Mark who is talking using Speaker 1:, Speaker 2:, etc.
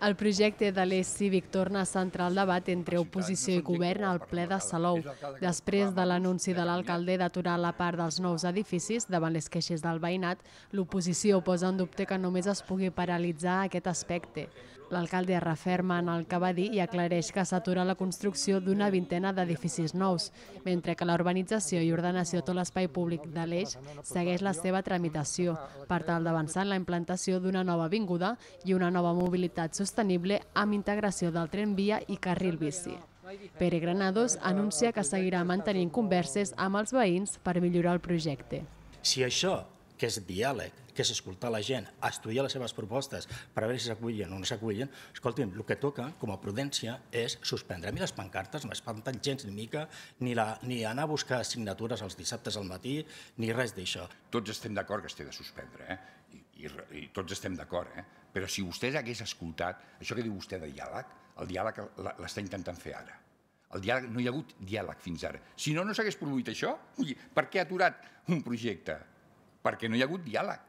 Speaker 1: El projecte de l'eix cívic torna a centrar el debat entre oposició i govern al ple de Salou, després de l'anunci de l'alcalde d'aturar la part dels nous edificis davant les queixes del veïnat, l'oposició posa en dubte que només es pugui paralitzar aquest aspecte. L'alcalde es referma en el que va dir i aclareix que s'atura la construcció d'una vintena d'edificis nous, mentre que la urbanització i ordenació tot l'espai públic de l'eix segueix la seva tramitació, per tal d'avançar en la implantació d'una nova avinguda i una nova mobilitat sostenible amb integració del tren via i carril bici. Pere Granados anuncia que seguirà mantenint converses amb els veïns per millorar el projecte.
Speaker 2: Si això, que és diàleg, que és escoltar la gent, estudiar les seves propostes per veure si s'acullen o no s'acullen, escolti'm, el que toca, com a prudència, és suspendre. A mi les pancartes no m'espanten gens ni mica, ni, la, ni anar a buscar signatures els dissabtes al matí, ni res d'això.
Speaker 3: Tots estem d'acord que es té de suspendre, eh? I, i, i tots estem d'acord, eh? Però si vostè hagués escoltat, això que diu vostè de diàleg, el diàleg l'està intentant fer ara. El diàleg, no hi ha hagut diàleg fins ara. Si no, no s'hagués produït això. Per què ha aturat un projecte? Perquè no hi ha hagut diàleg.